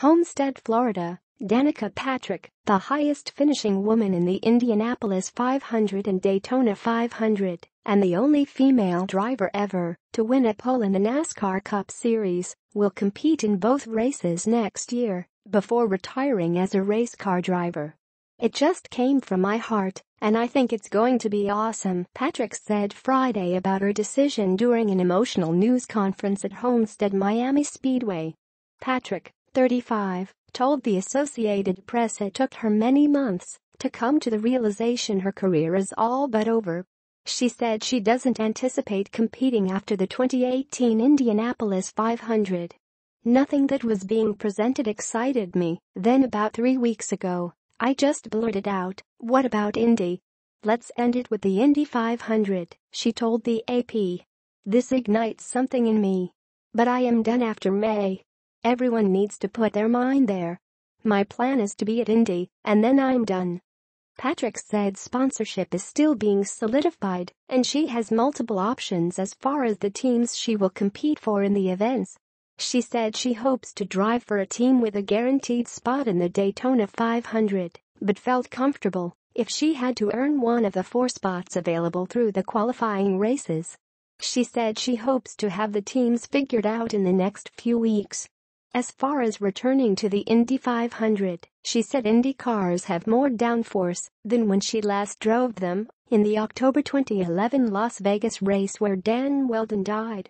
Homestead, Florida, Danica Patrick, the highest finishing woman in the Indianapolis 500 and Daytona 500, and the only female driver ever to win a pole in the NASCAR Cup Series, will compete in both races next year before retiring as a race car driver. It just came from my heart, and I think it's going to be awesome, Patrick said Friday about her decision during an emotional news conference at Homestead Miami Speedway. Patrick, 35, told the Associated Press it took her many months to come to the realization her career is all but over. She said she doesn't anticipate competing after the 2018 Indianapolis 500. Nothing that was being presented excited me, then about three weeks ago, I just blurted out, what about Indy? Let's end it with the Indy 500, she told the AP. This ignites something in me. But I am done after May. Everyone needs to put their mind there. My plan is to be at Indy, and then I'm done. Patrick said sponsorship is still being solidified, and she has multiple options as far as the teams she will compete for in the events. She said she hopes to drive for a team with a guaranteed spot in the Daytona 500, but felt comfortable if she had to earn one of the four spots available through the qualifying races. She said she hopes to have the teams figured out in the next few weeks. As far as returning to the Indy 500, she said Indy cars have more downforce than when she last drove them in the October 2011 Las Vegas race where Dan Wheldon died.